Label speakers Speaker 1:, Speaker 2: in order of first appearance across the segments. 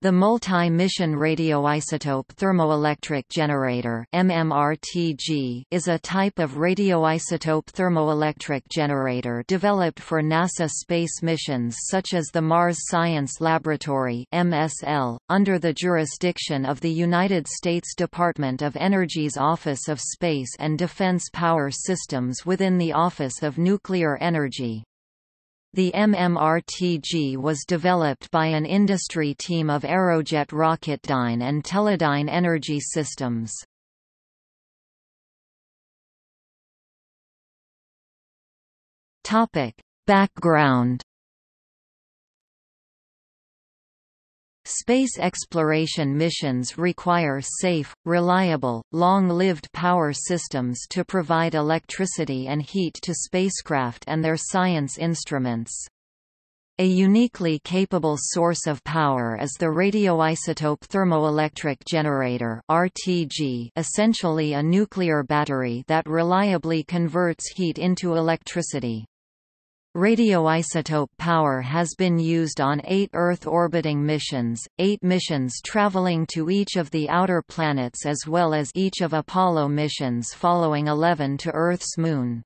Speaker 1: The multi-mission radioisotope thermoelectric generator MMRTG is a type of radioisotope thermoelectric generator developed for NASA space missions such as the Mars Science Laboratory MSL, under the jurisdiction of the United States Department of Energy's Office of Space and Defense Power Systems within the Office of Nuclear Energy. The MMRTG was developed by an industry team of Aerojet Rocketdyne and Teledyne Energy Systems. Topic: Background Space exploration missions require safe, reliable, long-lived power systems to provide electricity and heat to spacecraft and their science instruments. A uniquely capable source of power is the radioisotope thermoelectric generator (RTG), essentially a nuclear battery that reliably converts heat into electricity. Radioisotope power has been used on eight Earth-orbiting missions, eight missions traveling to each of the outer planets as well as each of Apollo missions following 11 to Earth's moon.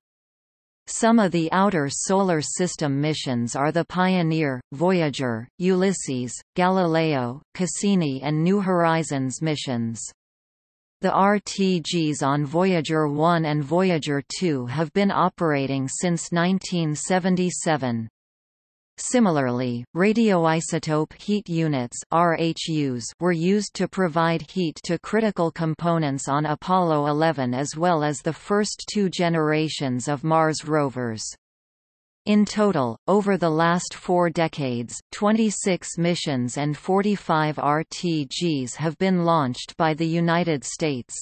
Speaker 1: Some of the outer Solar System missions are the Pioneer, Voyager, Ulysses, Galileo, Cassini and New Horizons missions. The RTGs on Voyager 1 and Voyager 2 have been operating since 1977. Similarly, radioisotope heat units RHUs were used to provide heat to critical components on Apollo 11 as well as the first two generations of Mars rovers. In total, over the last four decades, 26 missions and 45 RTGs have been launched by the United States.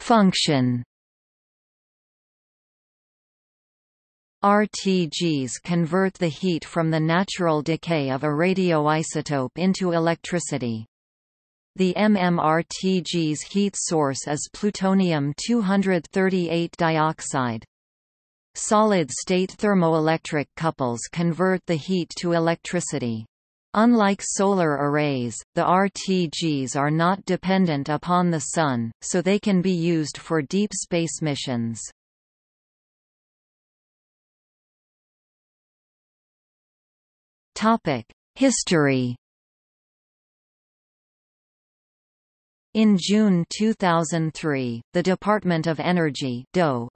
Speaker 1: Function RTGs convert the heat from the natural decay of a radioisotope into electricity. The MMRTG's heat source is plutonium-238 dioxide. Solid-state thermoelectric couples convert the heat to electricity. Unlike solar arrays, the RTGs are not dependent upon the Sun, so they can be used for deep space missions. History In June 2003, the Department of Energy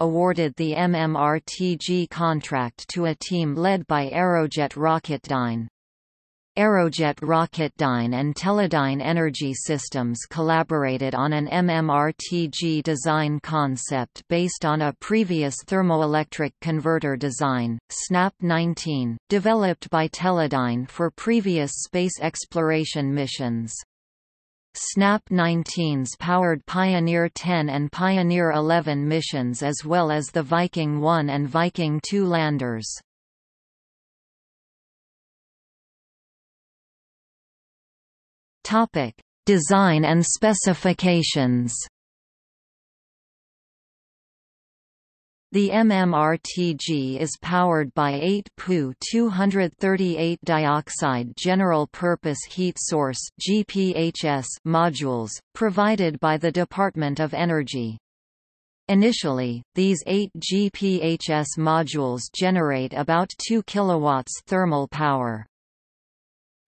Speaker 1: awarded the MMRTG contract to a team led by Aerojet Rocketdyne. Aerojet Rocketdyne and Teledyne Energy Systems collaborated on an MMRTG design concept based on a previous thermoelectric converter design, SNAP-19, developed by Teledyne for previous space exploration missions. SNAP-19s powered Pioneer 10 and Pioneer 11 missions as well as the Viking 1 and Viking 2 landers. Design and specifications The MMRTG is powered by 8 Pu 238 dioxide general purpose heat source GPHS modules, provided by the Department of Energy. Initially, these 8 GPHS modules generate about 2 kW thermal power.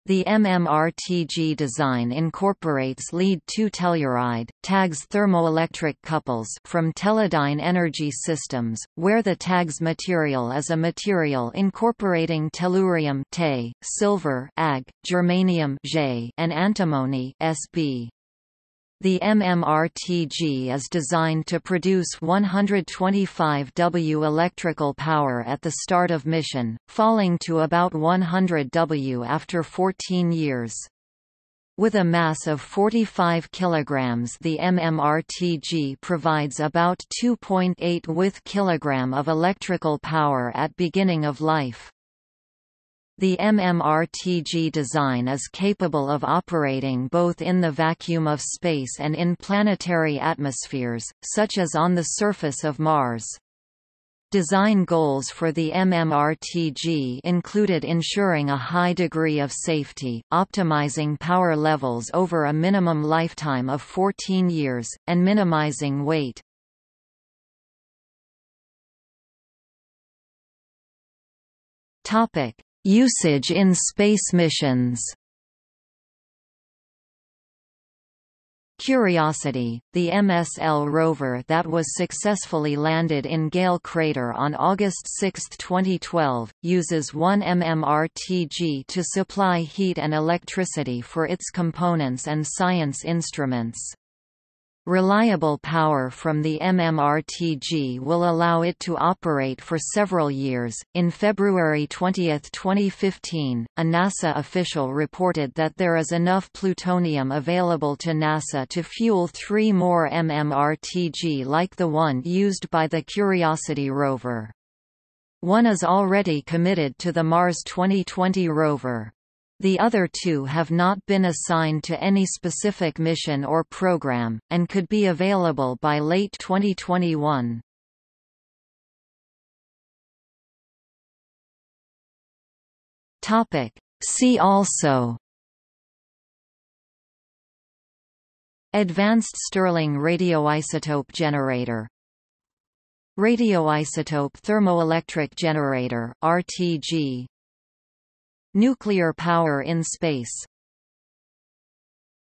Speaker 1: The MMRTG design incorporates lead-2 telluride, tags thermoelectric couples from Teledyne Energy Systems, where the tags material is a material incorporating tellurium Te, silver germanium and antimony Sb. The MMRTG is designed to produce 125 W electrical power at the start of mission, falling to about 100 W after 14 years. With a mass of 45 kg the MMRTG provides about 2.8 with kg of electrical power at beginning of life. The MMRTG design is capable of operating both in the vacuum of space and in planetary atmospheres, such as on the surface of Mars. Design goals for the MMRTG included ensuring a high degree of safety, optimizing power levels over a minimum lifetime of 14 years, and minimizing weight. Usage in space missions Curiosity, the MSL rover that was successfully landed in Gale crater on August 6, 2012, uses one MMRTG to supply heat and electricity for its components and science instruments. Reliable power from the MMRTG will allow it to operate for several years. In February 20, 2015, a NASA official reported that there is enough plutonium available to NASA to fuel three more MMRTG like the one used by the Curiosity rover. One is already committed to the Mars 2020 rover. The other two have not been assigned to any specific mission or program, and could be available by late 2021. See also Advanced Stirling radioisotope generator Radioisotope thermoelectric generator RTG Nuclear power in space